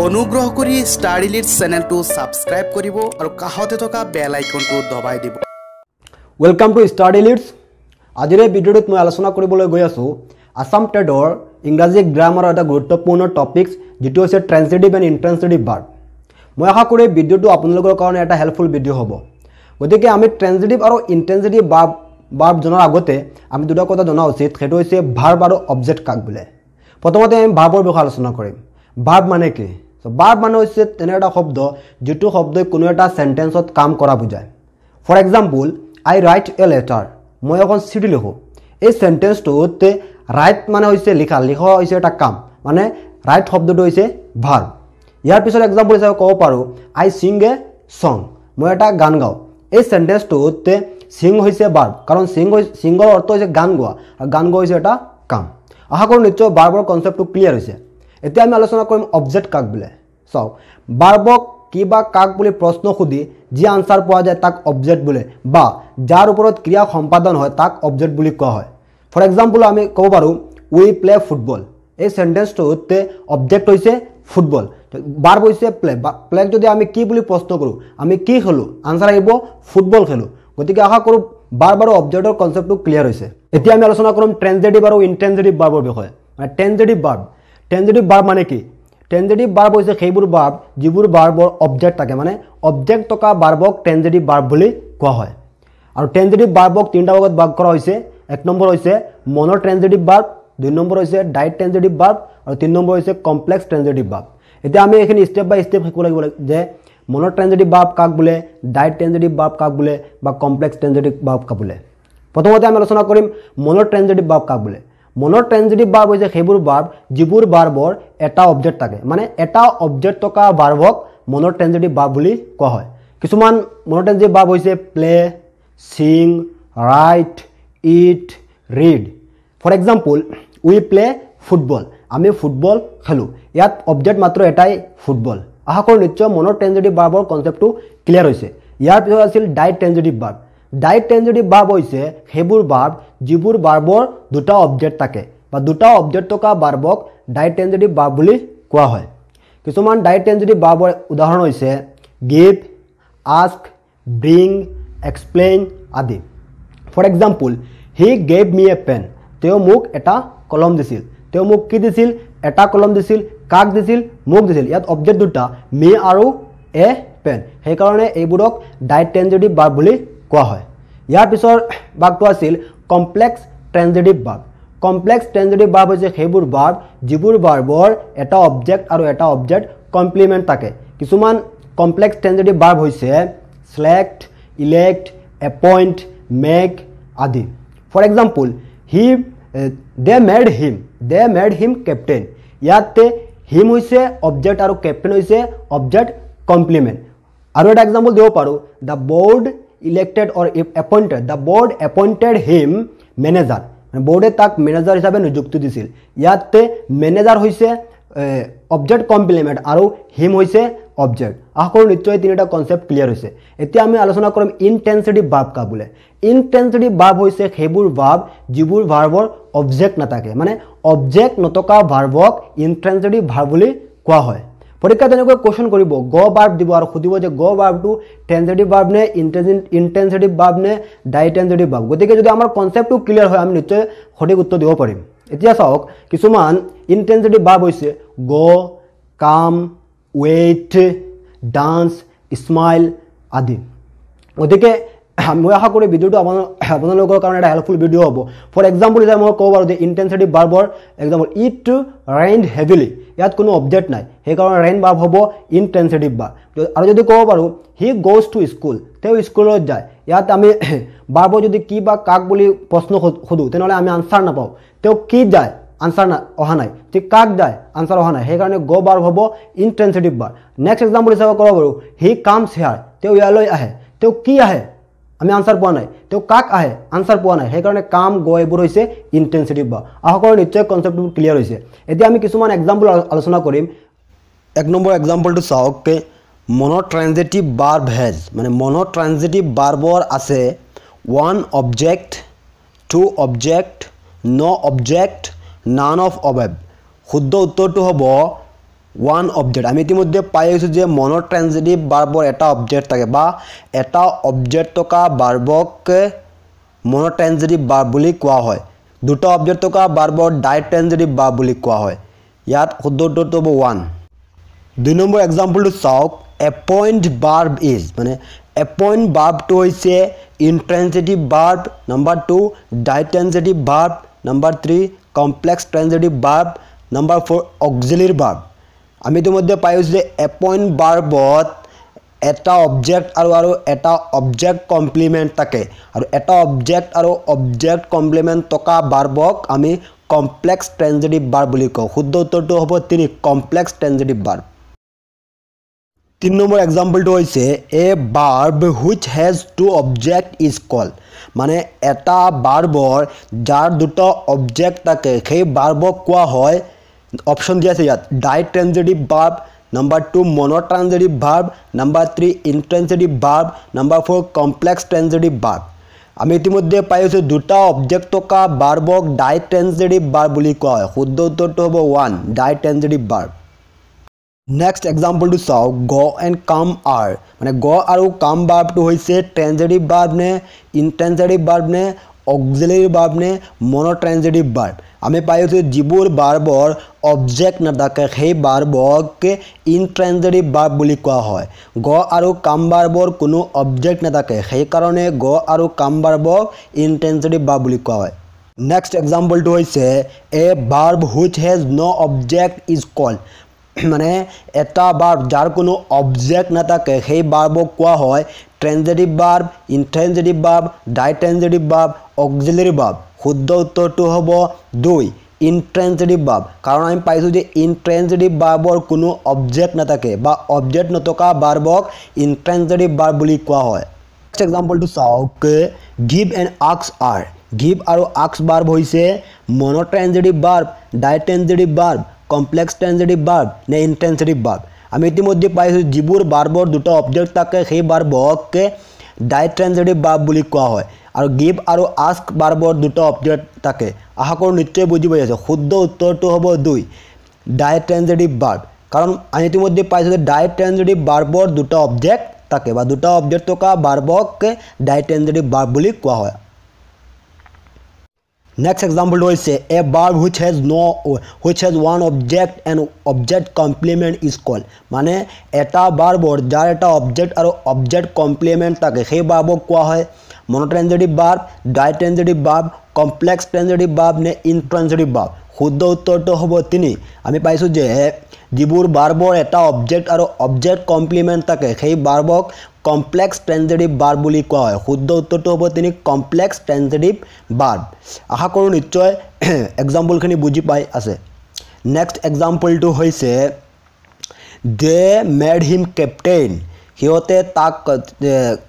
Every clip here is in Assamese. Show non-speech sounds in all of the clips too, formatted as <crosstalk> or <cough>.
অনুগ্ৰহ কৰি ষ্টাৰ ৰিলিজ চেনেলটো ছাবস্ক্ৰাইব কৰিব আৰু কাষতে থকা বেল আইকনটো দবাই দিব। ৱেলকাম টু ষ্টাডি লিডছ আজিৰ এই ভিডিঅ'টোত মই আলোচনা কৰিবলৈ গৈ আছোঁ আছাম টেটৰ ইংৰাজী গ্ৰামাৰৰ এটা গুৰুত্বপূৰ্ণ টপিকছ যিটো হৈছে ট্ৰেঞ্চিটিভ এণ্ড ইণ্ট্ৰেঞ্চিটিভ বাৰ্ড মই আশা কৰোঁ এই ভিডিঅ'টো আপোনালোকৰ কাৰণে এটা হেল্পফুল ভিডিঅ' হ'ব। গতিকে আমি ট্ৰেঞ্চিটিভ আৰু ইণ্টেঞ্চিটিভ বাৰ্ব বাৰ্ব জনাৰ আগতে আমি দুটা কথা জনা উচিত সেইটো হৈছে ভাৰ্ব আৰু অবজেক্ট কাক বোলে। প্ৰথমতে আমি ভাৰ্বৰ বিষয়ে আলোচনা কৰিম। ভাৰ্ব মানে কি? ভাৰ্ব মানে হৈছে তেনে এটা শব্দ যিটো শব্দই কোনো এটা চেণ্টেন্সত কাম কৰা বুজায়। For example I write a letter মই এখন চিঠি লিখোঁ। এই চেণ্টেন্সটোত ৰাইট মানে হৈছে লিখা। লিখা হৈছে এটা কাম। মানে ৰাইট শব্দটো হৈছে ভাৰ্ব ইয়াৰ পিছত এক্সাম্পল হিচাপে ক'ব পাৰোঁ। আই ছিং এ ছং মই এটা গান গাওঁ। এই চেণ্টেন্সটোত ছিং হৈছে বাৰ্ব কাৰণ ছিং ছিংৰ অৰ্থ হৈছে গান গোৱা। আৰু গান গোৱা হৈছে এটা কাম। আশা কৰোঁ নিশ্চয় বাৰ্বৰ কনচেপ্টটো ক্লিয়াৰ হৈছে। এতিয়া আমি আলোচনা কৰিম অবজেক্ট কাক বোলে? চাওক বাৰ্বক কি বা কাক বুলি প্ৰশ্ন সুধি যি আনচাৰ পোৱা যায় তাক অবজেক্ট বোলে বা যাৰ ওপৰত ক্ৰিয়া সম্পাদন হয় তাক অবজেক্ট বুলি কোৱা হয়। ফৰ এক্সাম্পল আমি ক'ব পাৰোঁ উই প্লে ফুটবল এই চেণ্টেন্সটোত অবজেক্ট হৈছে ফুটবল বাৰ্ব হৈছে প্লে প্লেক যদি আমি কি বুলি প্ৰশ্ন কৰোঁ আমি কি খেলোঁ? আনচাৰ আহিব ফুটবল খেলোঁ. গতিকে আশা কৰোঁ বাৰ্ব আৰু অবজেক্টৰ কনচেপ্টটো ক্লিয়াৰ হৈছে। এতিয়া আমি আলোচনা কৰিম ট্ৰেঞ্জেটিভ আৰু ইণ্টেঞ্জেটিভ বাৰ্বৰ বিষয়ে। মানে ট্ৰেঞ্জেটিভ বাৰ্ব ট্ৰেঞ্জেটিভ বাৰ্ব মানে কি? ট্ৰেঞ্জেটিভ বাৰ্ব হৈছে সেইবোৰ বাৰ্ব যিবোৰ বাৰ্বৰ অবজেক্ট থাকে মানে অবজেক্ট থকা বাৰ্বক ট্ৰেঞ্জেটিভ বাৰ্ব বুলি কোৱা হয়। আৰু ট্ৰেঞ্জেটিভ বাৰ্বক তিনিটা ভাগত ভাগ কৰা হৈছে এক নম্বৰ হৈছে মনৰ ট্ৰেঞ্জেটিভ বাৰ্ব দুই নম্বৰ হৈছে ডাইট ট্ৰেঞ্জেটিভ বাৰ্ব আৰু তিনি নম্বৰ হৈছে কমপ্লেক্স ট্ৰেঞ্জেটিভ বাৰ্ব এতিয়া আমি এইখিনি ষ্টেপ বাই ষ্টেপ শিকিব লাগিব যে মনৰ ট্ৰেঞ্জেটিভ বাৰ্ব কাক বোলে ডাইট ট্ৰেঞ্জেটিভ বাৰ্ব কাক বোলে বা কমপ্লেক্স ট্ৰেঞ্জেটিভ বাৰ্ব কাক বোলে। প্ৰথমতে আমি আলোচনা কৰিম মনৰ ট্ৰেঞ্জেটিভ বাৰ্ব কাক বোলে। মনৰ ট্ৰেঞ্জেটিভ বাৰ্ব হৈছে সেইবোৰ বাৰ্ব যিবোৰ বাৰ্বৰ এটা অবজেক্ট থাকে। মানে এটা অবজেক্ট থকা বাৰ্বক মনৰ ট্ৰেঞ্জেটিভ বাৰ্ব বুলি কোৱা হয়। কিছুমান মনৰ ট্ৰেঞ্জেটিভ বাৰ্ব হৈছে play sing write eat read for example we play football আমি ফুটবল খেলোঁ। ইয়াত অবজেক্ট মাত্ৰ এটাই ফুটবল আশা কৰোঁ নিশ্চয় মনৰ ট্ৰেঞ্জেটিভ বাৰ্বৰ কনচেপ্টটো ক্লিয়াৰ হৈছে। ইয়াৰ পিছত আছিল ditransitive verb ditransitive verb হৈছে সেইবোৰ বাৰ্ব যিবোৰ বাৰ্বৰ দুটা অবজেক্ট থাকে। বা দুটা অবজেক্ট থকা বাৰ্বক ডাইট ট্ৰেঞ্জেটিভ বাৰ্ব বুলি কোৱা হয়। কিছুমান ডাইট ট্ৰেঞ্জেটিভ বাৰ্বৰ উদাহৰণ হৈছে গিভ আস্ক ব্ৰিং এক্সপ্লেইন আদি। For example he gave me a pen তেওঁ মোক এটা কলম দিছিল। তেওঁ মোক কি দিছিল? এটা কলম দিছিল কাক দিছিল? মোক দিছিল। ইয়াত অবজেক্ট দুটা মি আৰু এ পেন সেইকাৰণে এইবোৰক ডাইট ট্ৰেঞ্জেটিভ বাৰ্ব বুলি কোৱা হয়। ইয়াৰ পিছৰ বাৰ্বটো আছিল complex transitive verb complex transitive verb হৈছে সেইবোৰ বাৰ্ব যিবোৰ বাৰ্বৰ এটা অবজেক্ট আৰু এটা অবজেক্ট কমপ্লিমেণ্ট থাকে। কিছুমান কমপ্লেক্স ট্ৰেঞ্জেটিভ বাৰ্ব হৈছে চিলেক্ট ইলেক্ট এপইণ্ট মেক আদি। For example he they made him they made him captain ইয়াতে হিম হৈছে অবজেক্ট আৰু কেপ্টেইন হৈছে অবজেক্ট কমপ্লিমেণ্ট আৰু এটা এক্সাম্পল দিব পাৰোঁ the board elected or appointed the board appointed him manager বৰ্ডে তাক মেনেজাৰ হিচাপে নিযুক্তি দিছিল। ইয়াতে মেনেজাৰ হৈছে অবজেক্ট কমপ্লিমেণ্ট আৰু হিম হৈছে অবজেক্ট আশা কৰোঁ নিশ্চয় তিনিটা কনচেপ্ট ক্লিয়াৰ হৈছে। এতিয়া আমি আলোচনা কৰিম ইনটেনচিটিভ বাৰ্ব কাক বোলে। ইনটেনচিটিভ বাৰ্ব হৈছে সেইবোৰ বাৰ্ব যিবোৰ ভাৰ্বৰ অবজেক্ট নাথাকে। মানে অবজেক্ট নথকা ভাৰ্বক ইনটেনচিটিভ ভাৰ্ব বুলি কোৱা হয়। পৰীক্ষাত তেনেকৈ কুৱেশ্যন কৰিব। গ বাৰ্ব দিব আৰু সুধিব যে গ বাৰ্বটো টেনচিটিভ বাৰ্ব নে ইনটেনচিটিভ বাৰ্ব নে ডাইটেনচিটিভ বাৰ্ব গতিকে যদি আমাৰ কনচেপ্টটো ক্লিয়াৰ হয় আমি নিশ্চয় সঠিক উত্তৰ দিব পাৰিম। এতিয়া চাওক কিছুমান ইনটেনচিটিভ বাৰ্ব হৈছে গ কাম ৱেইট ডান্স স্মাইল আদি। গতিকে মই আশা কৰোঁ ভিডিঅ'টো আপোনাৰ আপোনালোকৰ কাৰণে এটা হেল্পফুল ভিডিঅ' হ'ব। ফৰ এক্সাম্পল হিচাপে মই ক'ব পাৰোঁ যে ইণ্টেনচিটিভ বাৰ্বৰ এক্সাম্পল ইট ৰেইন হেভিলি ইয়াত কোনো অবজেক্ট নাই। সেইকাৰণে ৰেইন বাৰ্ব হ'ব ইনটেনচিটিভ বাৰ্ব আৰু যদি ক'ব পাৰোঁ হি গ'জ টু স্কুল তেওঁ স্কুলত যায়। ইয়াত আমি <clears throat> বাৰ্বৰ যদি কি বা কাক বুলি প্ৰশ্ন সোধোঁ তেনেহ'লে আমি আনচাৰ নাপাওঁ। তেওঁ কি যায়? আনচাৰ না অহা নাই। ঠিক কাক যায়? আনচাৰ অহা নাই। সেইকাৰণে গ বাৰ্ব হ'ব ইনটেনচিটিভ বাৰ্ব নেক্সট এক্সাম্পল হিচাপে ক'ব পাৰোঁ হি কামছ হেয়াৰ তেওঁ ইয়ালৈ আহে। তেওঁ কি আহে? আমি আনচাৰ পোৱা নাই। তেওঁ কাক আহে? আনচাৰ পোৱা নাই। সেইকাৰণে কাম গ এইবোৰ হৈছে ইনটেনচিটিভ বা আশা নিশ্চয় কনচেপ্টবোৰ ক্লিয়াৰ হৈছে। এতিয়া আমি কিছুমান এক্সাম্পল আলোচনা কৰিম। এক নম্বৰ এক্সাম্পলটো চাওক মনৰ ট্ৰেঞ্জেটিভ বাৰ্ব হেজ মানে মনৰ ট্ৰেঞ্জেটিভ বাৰ্বৰ আছে one object two object no object none of above শুদ্ধ উত্তৰটো হ'ব ওৱান অবজেক্ট আমি ইতিমধ্যে পাই আহিছোঁ যে মনৰ ট্ৰেঞ্জেডিভ বাৰ্বৰ এটা অবজেক্ট থাকে বা এটা অবজেক্ট থকা বাৰ্বক মনৰ ট্ৰেঞ্জেডিভ বাৰ্ব বুলি কোৱা হয়। দুটা অবজেক্ট থকা বাৰ্বৰ ডাই ট্ৰেঞ্জেডিভ বাৰ্ব বুলি কোৱা হয়। ইয়াত শুদ্ধ উত্তৰটো হ'ব ওৱান দুই নম্বৰ এক্সাম্পলটো চাওক। এপইণ্ট বাৰ্ব ইজ মানে এপইণ্ট বাৰ্বটো হৈছে intransitive verb number two ditransitive verb number three complex transitive verb number four auxiliary verb আমি ইতিমধ্যে পাই গৈছোঁ যে এপইণ্ট বাৰ্বত এটা অবজেক্ট আৰু আৰু এটা অবজেক্ট কমপ্লিমেণ্ট থাকে। আৰু এটা অবজেক্ট আৰু অবজেক্ট কমপ্লিমেণ্ট থকা বাৰ্বক আমি কমপ্লেক্স ট্ৰেঞ্জেটিভ বাৰ্ব বুলি কওঁ। শুদ্ধ উত্তৰটো হ'ব তিনি কমপ্লেক্স ট্ৰেঞ্জেটিভ বাৰ্ব তিনি নম্বৰ এক্সাম্পলটো হৈছে a verb which has two object is call মানে এটা বাৰ্বৰ যাৰ দুটা অবজেক্ট থাকে সেই বাৰ্বক কোৱা হয় অপশ্যন দিয়া আছে ইয়াত ditransitive verb number two monotransitive verb number three intransitive verb number four complex transitive verb আমি ইতিমধ্যে পাই আছোঁ দুটা অবজেক্ট থকা বাৰ্বক ডাই ট্ৰেঞ্জেটিভ বাৰ্ব বুলি কোৱা হয় শুদ্ধ উত্তৰটো হ'ব one ditransitive verb next এক্সাম্পলটো চাওক গ এণ্ড কাম আৰ মানে গ আৰু কাম বাৰ্বটো হৈছে ট্ৰেঞ্জেটিভ বাৰ্ব নে ইনট্ৰেঞ্জেটিভ বাৰ্ব নে অক্সিলেৰী বাৰ্ব নে মনৰ ট্ৰেঞ্জেটিভ বাৰ্ব আমি পাই আছোঁ যিবোৰ বাৰ্বৰ অবজেক্ট নাথাকে সেই বাৰ্বক ইনট্ৰেঞ্জেটিভ বাৰ্ব বুলি কোৱা হয় গ আৰু কাম বাৰ্বৰ কোনো অবজেক্ট নাথাকে সেইকাৰণে গ আৰু কাম বাৰ্বক ইনট্ৰেঞ্জেটিভ বাৰ্ব বুলি কোৱা হয় নেক্সট এক্সাম্পলটো হৈছে a verb which has no' object is called <clears throat> মানে এটা বাৰ্ব যাৰ কোনো অবজেক্ট নাথাকে সেই বাৰ্বক কোৱা হয় transitive verb intransitive verb ditransitive verb auxiliary verb শুদ্ধ উত্তৰটো হ'ব দুই ইনট্ৰেঞ্জেটিভ বাৰ্ব কাৰণ আমি পাইছোঁ যে ইনট্ৰেঞ্জেটিভ বাৰ্বৰ কোনো অবজেক্ট নাথাকে বা অবজেক্ট নথকা বাৰ্বক ইনট্ৰেঞ্জেটিভ বাৰ্ব বুলি কোৱা হয়। নেক্সট এক্সাম্পলটো চাওক গিভ এণ্ড আক্স আৰ গিভ আৰু আক্স বাৰ্ব হৈছে monotransitive verb ditransitive verb complex transitive verb নে ইনট্ৰেঞ্জেটিভ বাৰ্ব আমি ইতিমধ্যে পাইছোঁ যিবোৰ বাৰ্বৰ দুটা অবজেক্ট থাকে সেই বাৰ্বক ডাইট্ৰেঞ্জেটিভ বাৰ্ব বুলি কোৱা হয়। আৰু গিভ আৰু আস্ক বাৰ্বৰ দুটা অবজেক্ট থাকে। আশা কৰোঁ নিশ্চয় বুজি পাই আছে। শুদ্ধ উত্তৰটো হ'ব দুই ডাইট্ৰেঞ্জেটিভ বাৰ্ব কাৰণ আমি ইতিমধ্যে পাইছোঁ যে ডাইট্ৰেঞ্জেটিভ বাৰ্বৰ দুটা অবজেক্ট থাকে বা দুটা অবজেক্ট থকা বাৰ্বক ডাইট্ৰেঞ্জেটিভ বাৰ্ব বুলি কোৱা হয়। নেক্সট এক্সাম্পলটো হৈছে a verb which has no' which has one object and object complement is call মানে এটা বাৰ্বৰ যাৰ এটা অবজেক্ট আৰু অবজেক্ট কমপ্লিমেণ্ট থাকে সেই বাৰ্বক কোৱা হয় monotransitive verb ditransitive verb complex transitive verb নে ইনট্ৰেঞ্জেটিভ বাৰ্ব শুদ্ধ উত্তৰটো হ'ব তিনি আমি পাইছোঁ যে যিবোৰ বাৰ্বৰ এটা অবজেক্ট আৰু অবজেক্ট কমপ্লিমেণ্ট থাকে সেই বাৰ্বক কমপ্লেক্স ট্ৰেঞ্জেটিভ বাৰ্ব বুলি কোৱা হয়। শুদ্ধ উত্তৰটো হ'ব তিনি কমপ্লেক্স ট্ৰেঞ্জেটিভ বাৰ্ব আশা কৰোঁ নিশ্চয় <clears throat> এক্সাম্পলখিনি বুজি পাই আছে। নেক্সট এক্সাম্পলটো হৈছে দে মেড হিম কেপ্টেইন সিহঁতে তাক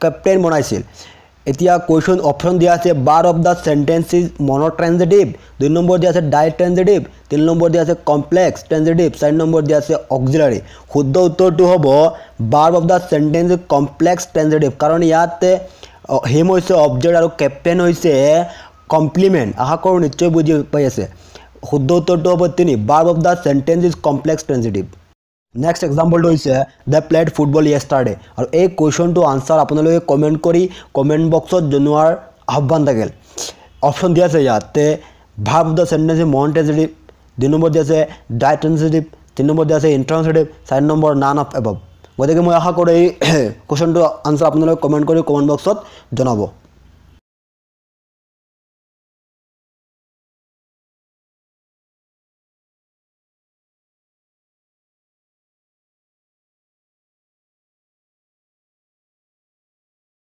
কেপ্টেইন বনাইছিল। এতিয়া কুৱেশ্যন অপশ্যন দিয়া আছে বাৰ of the sentence is monotransitive দুই নম্বৰ দিয়া আছে ডাই ট্ৰেঞ্জেটিভ তিনি নম্বৰ দিয়া আছে কমপ্লেক্স ট্ৰেঞ্জেটিভ চাৰি নম্বৰ দিয়া আছে অক্সিলাৰী শুদ্ধ উত্তৰটো হ'ব বাৰ of the sentence is complex transitive কাৰণ ইয়াত হিম হৈছে অবজেক্ট আৰু কেপ্টেইন হৈছে কমপ্লিমেণ্ট আশা কৰোঁ নিশ্চয় বুজি পাই আছে। শুদ্ধ উত্তৰটো হ'ব তিনি বাৰ of the sentence is complex transitive next এক্সাম্পলটো হৈছে দ্য প্লেড ফুটবল য়েষ্টাৰডে আৰু এই কুৱেশ্যনটো আনচাৰ আপোনালোকে কমেণ্ট কৰি কমেণ্ট বক্সত জনোৱাৰ আহ্বান থাকিল। অপশ্যন দিয়া আছে ইয়াতে verb the sentence monotransitive দুই নম্বৰ দিয়া আছে ডাই ট্ৰেঞ্জেটিভ তিনি নম্বৰ দিয়া আছে ইণ্ট্ৰাঞ্জেটিভ চাৰি নম্বৰ নান অফ এবভ গতিকে মই আশা কৰোঁ এই <coughs> কুৱেশ্যনটো আনচাৰ আপোনালোকে কমেণ্ট কৰি কমেণ্ট বক্সত জনাব।